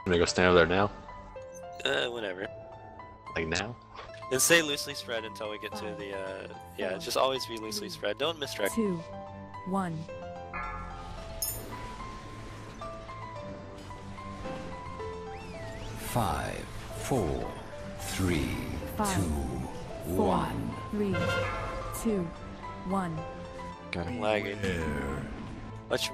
I'm gonna go stand over there now. Uh, whatever. Like now? And stay loosely spread until we get to the, uh, yeah, just always be loosely spread. Don't misdirect. two, one. Five, four, three, Five, two, Four, one. three, two, one. Okay. Lagging. Air. Watch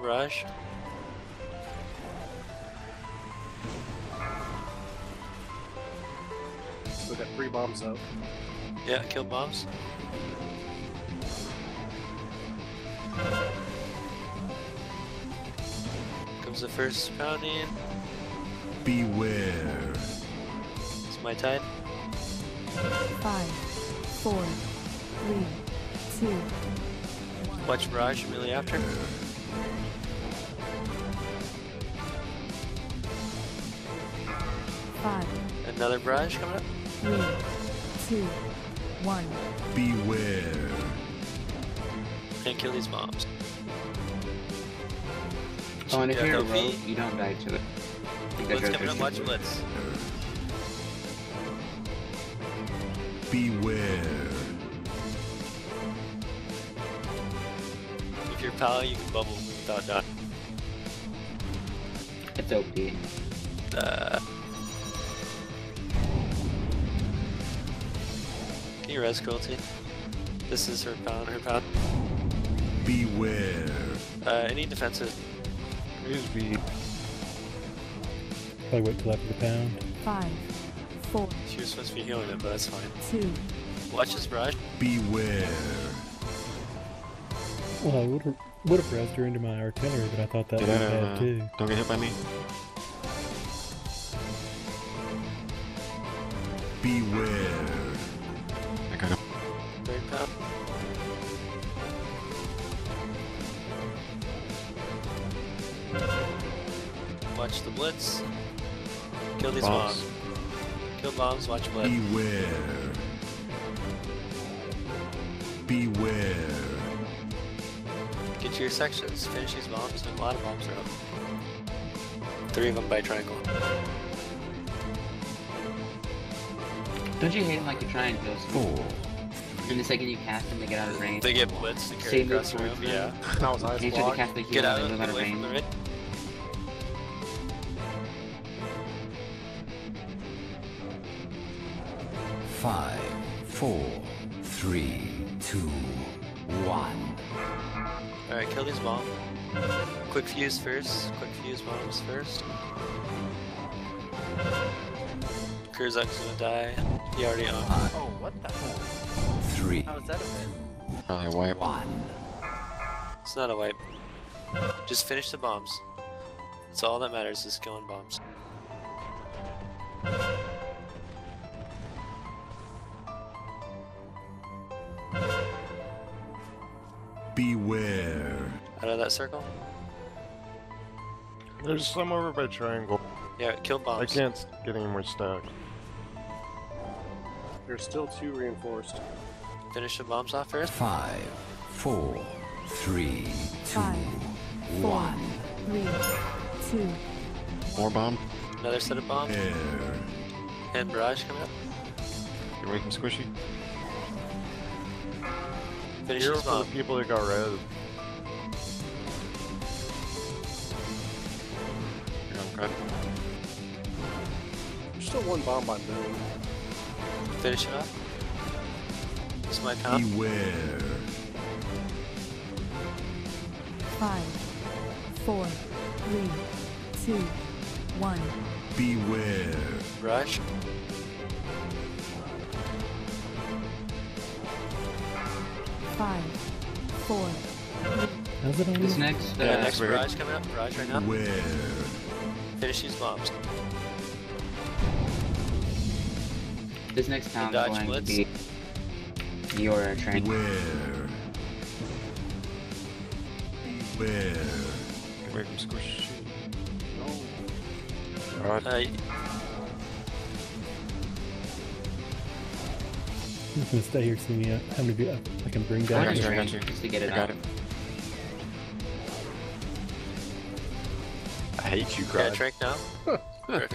We got three bombs out. Yeah, kill bombs. Comes the first pounding. Beware. It's my time. Five, four, three, two, Watch barrage immediately after. five, Another barrage coming up. three, two, one. Beware. And kill these bombs. Oh, and if you're a rogue, you don't die to it. I think that Blitz goes coming up. Watch blitz. Beware. If you're pal, you can bubble without dying. It's OP. Uh, you res cruelty? This is her pound. Her pound. Beware. Uh, any defensive? Use B. Probably wait till after the pound. Five, four, She was supposed to be healing it, but that's fine. two, Watch this brush. Beware. Well, I would have would have rezzed her into my artillery, but I thought that Get was out bad uh, too. Don't get hit by me. Beware. Watch the blitz. Kill these Bombs. bombs. Kill bombs. Watch blitz. Beware. Beware. Get to your sections. Finish these bombs. A lot of bombs are up. Three of them by triangle. Don't you hate him like you try and kill someone? Four. And the second you cast them, they get out of range. They get blitzed to carry Same across the move room. towards Yeah. That was And ice you to block. cast the heal Get out and of they move out of away from the range. red. Five, four, three, two, one. Alright, kill these bombs. Quick fuse first. Quick fuse bombs first. Kurzak's gonna die. He already on. Five, Oh, what the hell? Three, How is that a win? Probably a wipe. one. It's not a wipe. Just finish the bombs. That's all that matters is killing bombs. Beware. Out of that circle. There's some over by triangle. Yeah, kill bombs. I can't get any more stack. There's still two reinforced. Finish the bombs off first. Five, four, three, two, Five, four, one. three, two, More bomb. Another set of bombs. Air. And barrage coming up. Get away from squishy. Finish Here these for the people that got res. You're on crud. There's still one bomb by moon. Finish it off. This is my pound. Beware. five, four, three, two, one. Beware. Rush. Five, four, How's it on next, uh, Yeah, next weird. barrage coming up. Barrage right now. Beware. Finish these bombs. this next pound is going blitz. to be your uh, train. Beware. Beware. Get away from squishy. Alright. Uh, I'm just gonna stay here, see me. uh, How many do I can bring I down? you, your I got train you. just to get I it got up. it. I hate you, yeah, crud. trank now. Perfect.